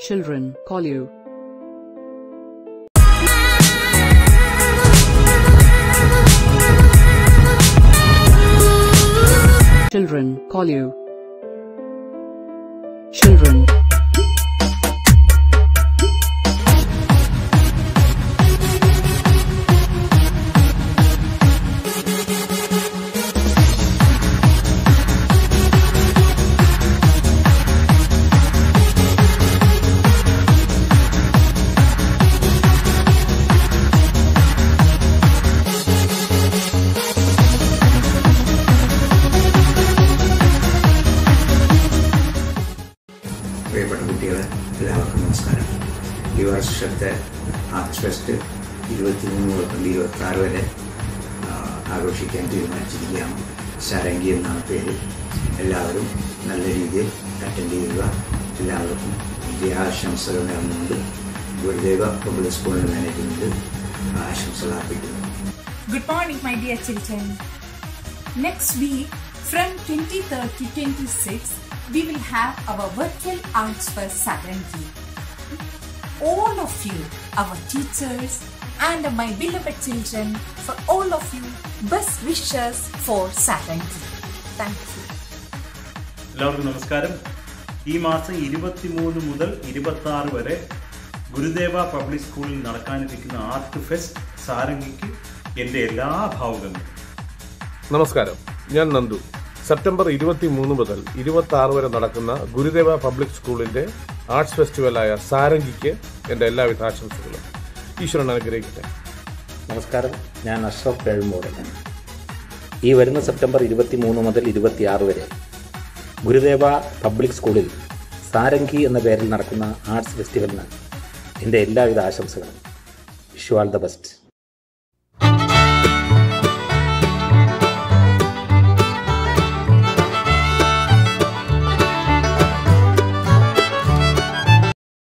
Children call you. Children call you. Children. നമസ്കാരം. ഈ വർഷത്തെ ആർട്സ് ഫെസ്റ്റ് ഇരുപത്തിമൂന്ന് തൊട്ട് ഇരുപത്തി ആറ് വരെ ആഘോഷിക്കാൻ തീരുമാനിച്ചിരിക്കുകയാണ്. ശരംഗി എന്നാണ് പേര്. എല്ലാവരും നല്ല രീതിയിൽ അറ്റൻഡ് ചെയ്യുക. എല്ലാവർക്കും വിജയാശംസകൾ നേർന്നുകൊണ്ട് ഗുരുദേവ പബ്ലിക് സ്കൂളിൽ മാനേജ്മെന്റ് ആശംസകൾ അർപ്പിക്കുന്നു. Good morning, my dear children. Next week, from 23rd to 26th, we will have our virtual arts for Sarangi. All of you, our teachers, and my beloved children, for all of you, best wishes for Saturn. Thank you. എല്ലാവർക്കും നമസ്കാരം ഈ മാസം ഇരുപത്തിമൂന്ന് മുതൽ ഇരുപത്തി ആറ് വരെ Gurudeva public സ്കൂളിൽ നടക്കാനിരിക്കുന്ന ആർട്ട് ഫെസ്റ്റ് സാരംഗിക്ക് എന്റെ എല്ലാ ഭാവുകങ്ങളും നമസ്കാരം ഞാൻ നന്ദു സെപ്റ്റംബർ ഇരുപത്തി മൂന്ന് മുതൽ ഇരുപത്തി ആറ് വരെ നടക്കുന്ന ഗുരുദേവ പബ്ലിക് സ്കൂളിന്റെ ആർട്സ് ഫെസ്റ്റിവലായ സാരംഗിക്ക് എന്റെ എല്ലാവിധ ആശംസകളും. ഈശ്വരൻ അനുഗ്രഹിക്കട്ടെ. നമസ്കാരം. ഞാൻ അശോക് കേഴുമ്പോടൻ ഈ വരുന്ന സെപ്റ്റംബർ ഇരുപത്തി മൂന്ന് മുതൽ ഇരുപത്തിയാറ് വരെ ഗുരുദേവ പബ്ലിക് സ്കൂളിൽ സാരംഗി എന്ന പേരിൽ നടക്കുന്ന ആർട്സ് ഫെസ്റ്റിവലിന് എന്റെ എല്ലാവിധ ആശംസകളും. Vishu all the best.